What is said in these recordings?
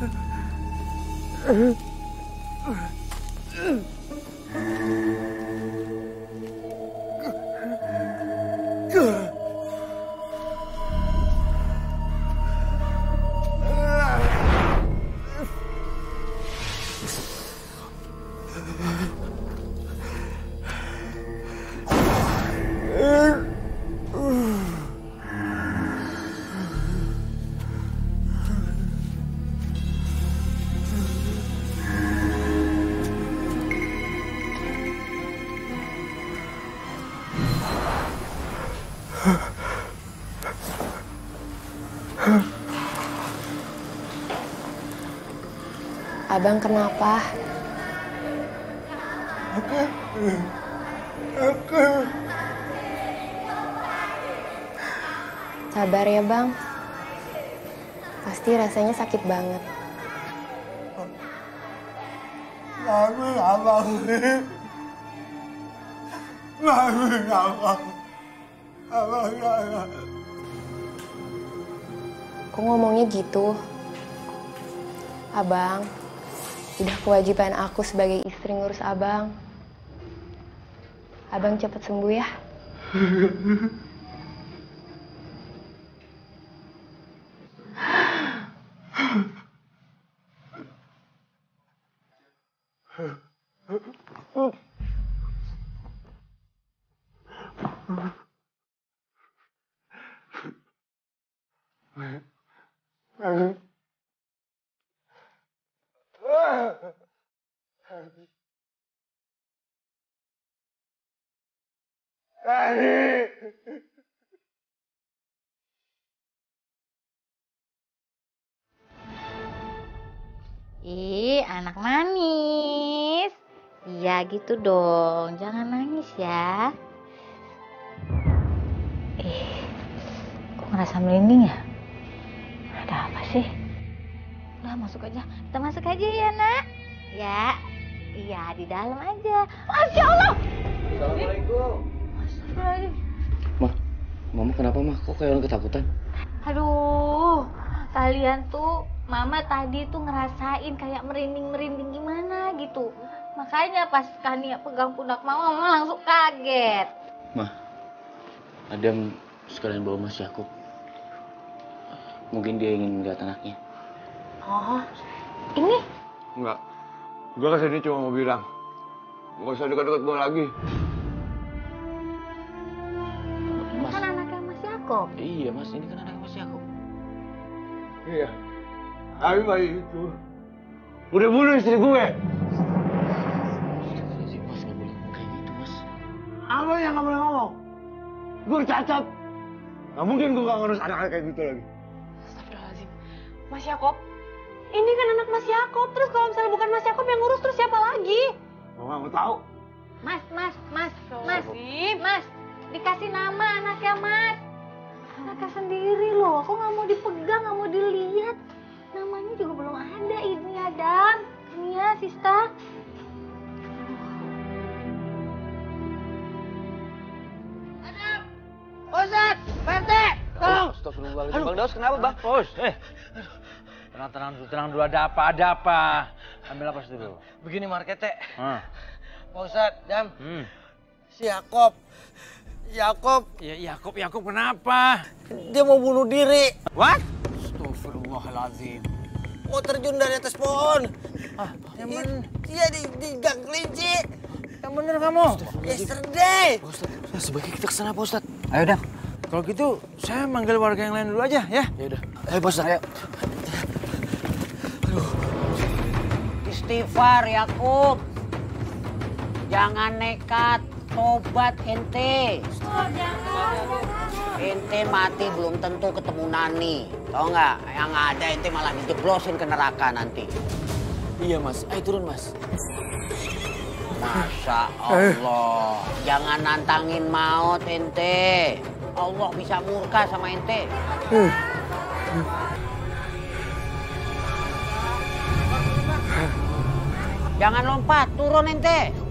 嗯嗯嗯嗯 Abang kenapa? Sabar ya bang. Pasti rasanya sakit banget. Mami abang. Mami abang. Abang abang. Kok ngomongnya gitu? Abang, udah kewajiban aku sebagai istri ngurus abang. Abang cepat sembuh ya. Ih, anak manis. Iya gitu dong, jangan nangis ya. Eh, kok ngerasa merinding ya? Ada apa sih? Udah masuk aja, kita masuk aja ya nak. Ya, iya di dalam aja. Masya Allah. Assalamualaikum. Mah, mama kenapa mah? Kok kayak orang ketakutan? Aduh, kalian tuh Mama tadi tuh ngerasain kayak merinding-merinding gimana gitu. Makanya pas Kania pegang pundak Mama, Mama langsung kaget. Mah, Adam sekalian bawa Mas Yakub. Mungkin dia ingin melihat anaknya. Oh, ini Enggak. Gua ke sini cuma mau bilang. Gak usah dekat-dekat gua lagi. Yakob. Iya mas, ini kan anaknya Mas Yakub. Iya. Abi bayi itu. Udah bunuh istri gue. Mas nggak boleh ngomong kayak gitu mas. Apa yang gak boleh ngomong? Gue cacat. Gak mungkin gue gak ngurus anak kayak gitu lagi. Astagfirullahaladzim. Mas Yakob, ini kan anak Mas Yakob. Terus kalau misalnya bukan Mas Yakob yang ngurus, terus siapa lagi? Gue gak mau tahu. Mas, Mas, Mas, Mas, Astagfirullahaladzim. Mas, dikasih nama anaknya Mas. Anaknya sendiri loh, kok nggak mau dipegang, nggak mau dilihat. Namanya juga belum ada ini Adam. Ini ya, Sista. Ustaz, Pak tolong. Astagfirullahaladzim, Bang Daus kenapa bang? Bos, eh. Tenang, tenang dulu, tenang dulu. Ada apa, ada apa? Ambil napas dulu. Begini Markete, Hah. Pak Ustaz, Dam, Hmm. si Yakob, Yakob, Ya, Yakub, Yakub kenapa? dia mau bunuh diri, What? Astagfirullahaladzim. mau terjun dari atas pohon. Ah, yang bener. Iya di, di gang kelinci. Yang bener kamu. Yesterday. Ustadz, sebaiknya kita ke sana Pak Ustadz. Ayo, Dang. Kalau gitu, saya manggil warga yang lain dulu aja, ya? Ya udah. Ayo Pak Ustadz, ayo. Istighfar Yakub. Jangan nekat. Tobat ente. Ente mati belum tentu ketemu Nani. Tahu nggak? Yang ada ente malah dijeblosin ke neraka nanti. Iya mas, ayo turun mas. Masya Allah. Jangan nantangin maut ente. Allah bisa murka sama ente. Jangan lompat, turun ente.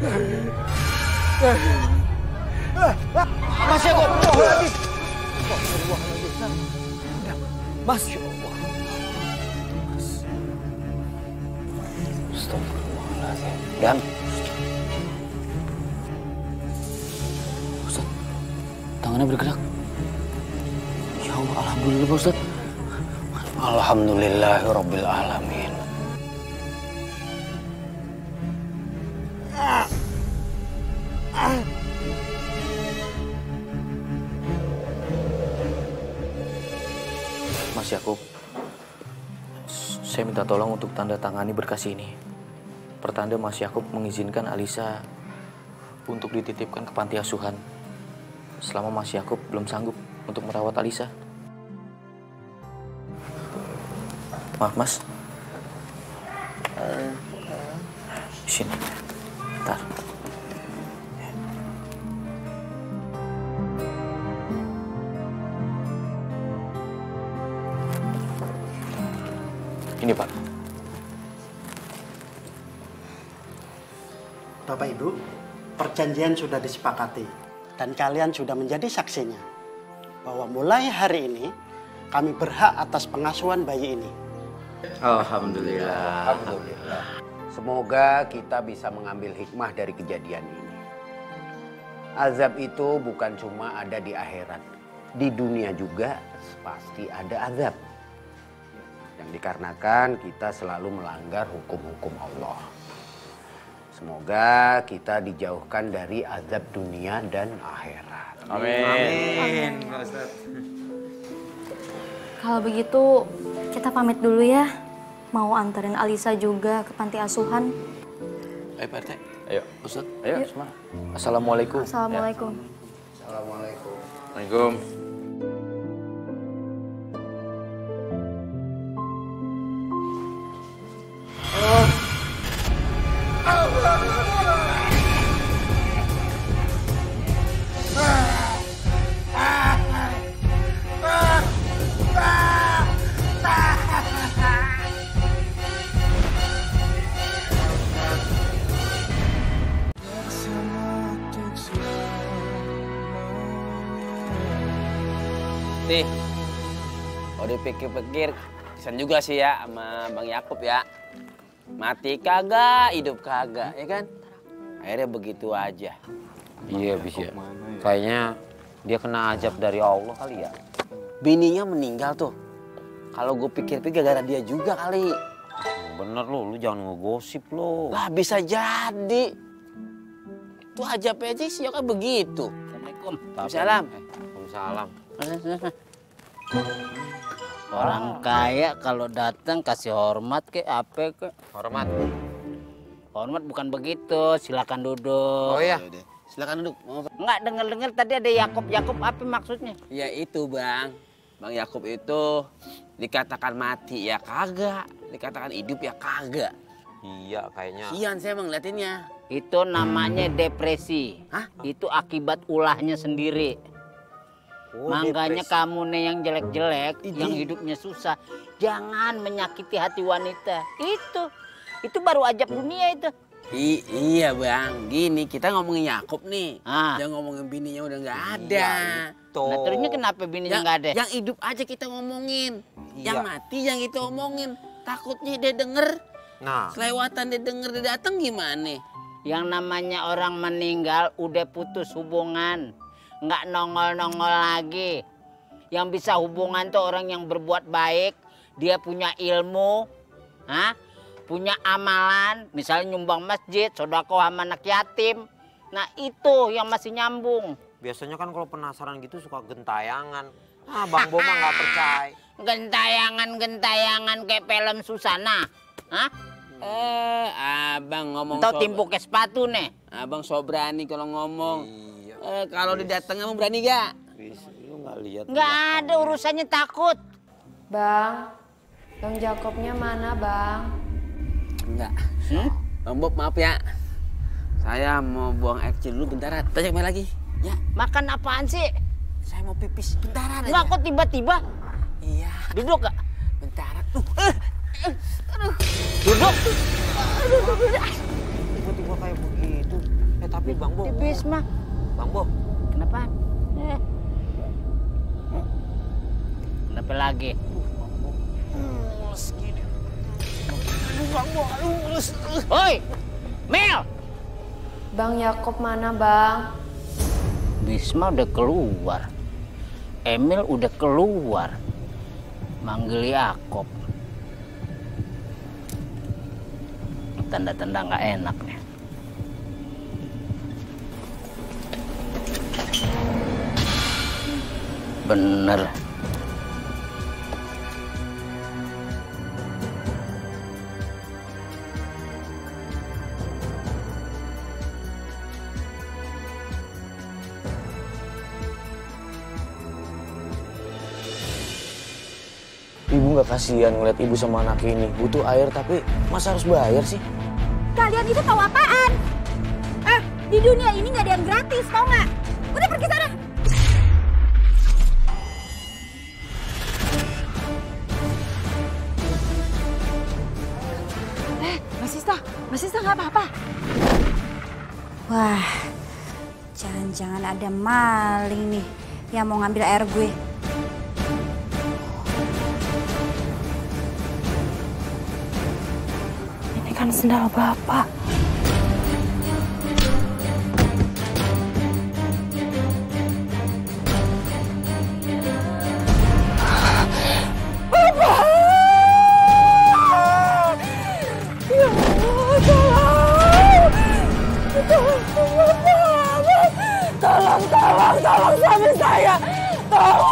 Mas Yakub. Astagfirullahaladzim. Mas. Astagfirullahaladzim. Dan Ustaz, tangannya bergerak. Ya Allah, Alhamdulillah Ustaz. Alhamdulillahirabbil alamin. Mas Yakub, saya minta tolong untuk tanda tangani berkas ini. Pertanda Mas Yakub mengizinkan Alisa untuk dititipkan ke panti asuhan selama Mas Yakub belum sanggup untuk merawat Alisa. Maaf Mas. Sini. Bentar. Ini Pak. Bapak Ibu, perjanjian sudah disepakati dan kalian sudah menjadi saksinya bahwa mulai hari ini kami berhak atas pengasuhan bayi ini. Alhamdulillah. Semoga kita bisa mengambil hikmah dari kejadian ini. Azab itu bukan cuma ada di akhirat. Di dunia juga pasti ada azab. Yang dikarenakan kita selalu melanggar hukum-hukum Allah. Semoga kita dijauhkan dari azab dunia dan akhirat. Amin. Kalau begitu, kita pamit dulu ya. Mau anterin Alisa juga ke panti asuhan. Ayo Pak RT. Ayo. Ustaz. Ayo, Yuk. semangat. Assalamualaikum. Assalamualaikum. Assalamualaikum. Assalamualaikum. Dipikir-pikir, kesan juga sih ya sama Bang Yakub ya. Mati kagak, hidup kagak, ya kan? Akhirnya begitu aja. Iya bisa. Kayaknya dia kena ajab dari Allah kali ya. Bininya meninggal tuh. Kalau gue pikir-pikir gara dia juga kali. Bener lo, lu jangan ngegosip lo. Lah bisa jadi. Itu ajabnya aja sih kan begitu. Assalamualaikum. Waalaikumsalam. Waalaikumsalam. Orang kaya kalau datang kasih hormat ke apa ke? Hormat. Hormat bukan begitu, silakan duduk. Oh iya. Silakan duduk. Enggak dengar-dengar tadi ada Yakob. Yakob apa maksudnya? Ya itu, Bang. Bang Yakob itu dikatakan mati ya kagak, dikatakan hidup ya kagak. Iya kayaknya. Sian saya emang ngeliatinnya. Itu namanya depresi. Hah? Itu akibat ulahnya sendiri. Oh, Makanya depresi. kamu nih yang jelek-jelek, yang hidupnya susah, jangan menyakiti hati wanita. Itu, itu baru ajab dunia itu. I- iya bang, gini kita ngomongin Yakob nih, Ah. yang ngomongin bininya udah nggak ada. Iya, itu. Nah, terusnya kenapa bininya yang, nggak ada? yang hidup aja kita ngomongin, yang Iya. mati yang kita omongin. Takutnya dia denger, Nah, kelewatan dia denger dia datang gimana? Yang namanya orang meninggal udah putus hubungan, nggak nongol-nongol lagi. Yang bisa hubungan tuh orang yang berbuat baik, dia punya ilmu, hah? punya amalan, misalnya nyumbang masjid, sodako sama anak yatim. Nah itu yang masih nyambung. biasanya kan kalau penasaran gitu suka gentayangan. Ah, Bang Boma nggak percaya. Gentayangan-gentayangan kayak film Susana. Hah? Eh, abang ngomong Atau so- timpu ke sepatu nih. Abang so berani kalau ngomong. Iya. Eh, kalau didateng emang berani gak? Wis, Lu nggak lihat. Nggak ada urusannya takut. Bang, Bang Jakobnya mana, Bang? Enggak. Hmm? Bang Bob maaf ya. Saya mau buang air kecil dulu bentar. Tanya kembali lagi. Ya, Makan apaan sih? saya mau pipis bentaran aja. Enggak kok tiba-tiba. Iya, Duduk gak? bentaran. Uh, aduh. Duduk. Tiba-tiba kayak begitu. Eh tapi Bang Bo. Tipis mah. Bang Bo. Kenapa? Eh. lagi. Hoi, Mel! Bang Yakob mana, Bang? Bisma udah keluar. Emil udah keluar. Manggil Yakob. Tanda-tanda nggak enak nih. Bener. Ibu nggak kasihan ngeliat ibu sama anak ini butuh air tapi masa harus bayar sih? Kalian itu tahu apaan? Ah, di dunia ini nggak ada yang gratis, tau nggak? Udah pergi sana. Mas Sista nggak apa-apa. Wah, jangan-jangan ada maling nih yang mau ngambil air gue. Ini kan sendal bapak. Tolong, tolong,